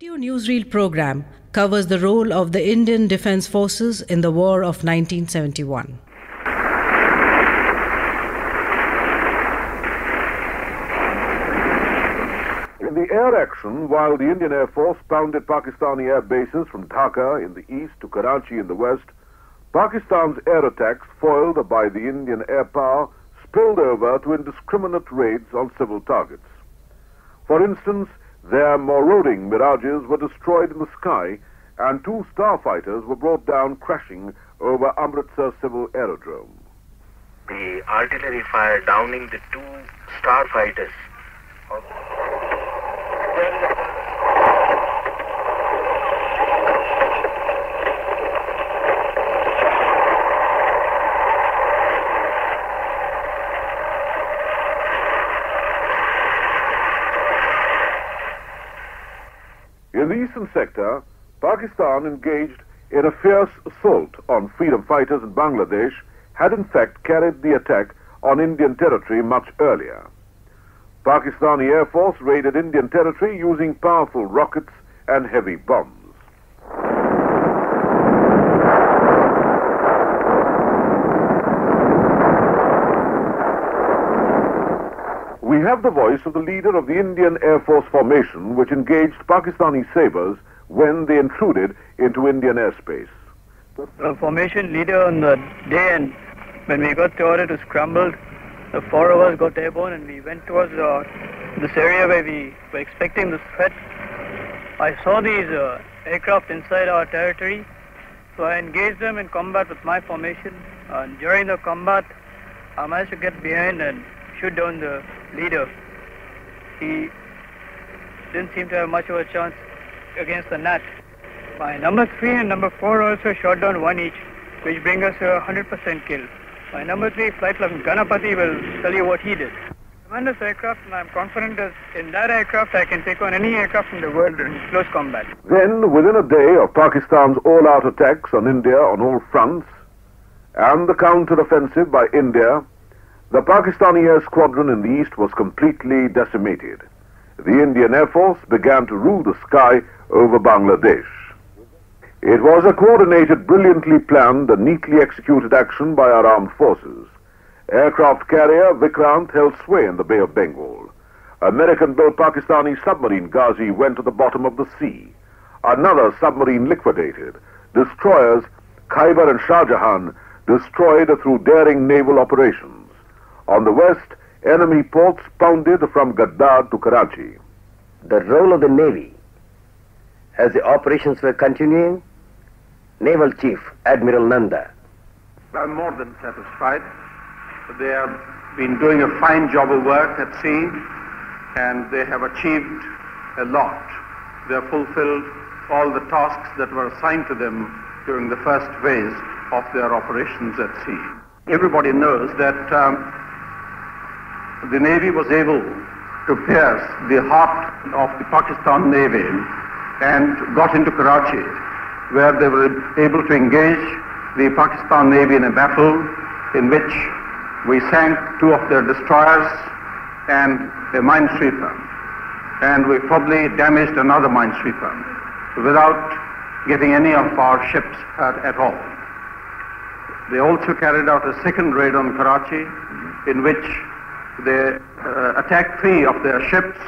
radio newsreel program covers the role of the Indian Defence Forces in the War of 1971. In the air action, while the Indian Air Force pounded Pakistani air bases from Dhaka in the east to Karachi in the west, Pakistan's air attacks, foiled by the Indian air power, spilled over to indiscriminate raids on civil targets. For instance, their marauding mirages were destroyed in the sky, and two starfighters were brought down crashing over Amritsar Civil Aerodrome. The artillery fire downing the two starfighters. In the eastern sector, Pakistan engaged in a fierce assault on freedom fighters in Bangladesh had in fact carried the attack on Indian territory much earlier. Pakistani Air Force raided Indian territory using powerful rockets and heavy bombs. We have the voice of the leader of the Indian Air Force formation which engaged Pakistani sabres when they intruded into Indian airspace. The formation leader on the day and when we got the order to scramble, the four of us got airborne and we went towards uh, this area where we were expecting the threat. I saw these uh, aircraft inside our territory, so I engaged them in combat with my formation. And during the combat, I managed to get behind and shoot down the leader. He didn't seem to have much of a chance against the Gnat. My number three and number four also shot down one each, which brings us a 100% kill. My number three, Flight Lieutenant Ganapati, will tell you what he did. Tremendous aircraft, and I'm confident that in that aircraft I can take on any aircraft in the world in close combat. Then, within a day of Pakistan's all-out attacks on India on all fronts, and the counter-offensive by India, the Pakistani air squadron in the east was completely decimated. The Indian Air Force began to rule the sky over Bangladesh. It was a coordinated, brilliantly planned, and neatly executed action by our armed forces. Aircraft carrier Vikrant held sway in the Bay of Bengal. American-built Pakistani submarine Ghazi went to the bottom of the sea. Another submarine liquidated. Destroyers Khyber and Shah Jahan destroyed through daring naval operations. On the west, enemy ports pounded from Gwadar to Karachi. The role of the Navy as the operations were continuing, Naval Chief Admiral Nanda. I'm more than satisfied. They have been doing a fine job of work at sea and they have achieved a lot. They have fulfilled all the tasks that were assigned to them during the first phase of their operations at sea. Everybody knows that um, the Navy was able to pierce the heart of the Pakistan Navy and got into Karachi, where they were able to engage the Pakistan Navy in a battle in which we sank two of their destroyers and a minesweeper. And we probably damaged another minesweeper without getting any of our ships hurt at all. They also carried out a second raid on Karachi in which they uh, attacked three of their ships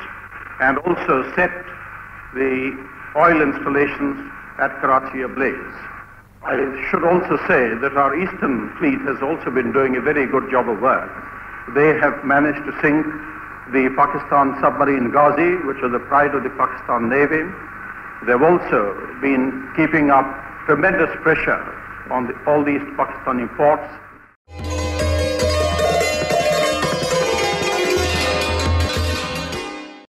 and also set the oil installations at Karachi ablaze. I should also say that our eastern fleet has also been doing a very good job of work. They have managed to sink the Pakistan submarine Ghazi, which was the pride of the Pakistan Navy. They've also been keeping up tremendous pressure on the, all these Pakistani ports